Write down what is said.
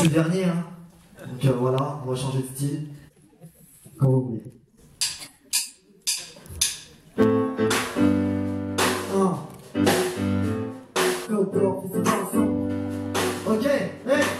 suis le dernier, hein. Donc euh, voilà, on va changer de style. quand vous voulez. Ah. Ok, hey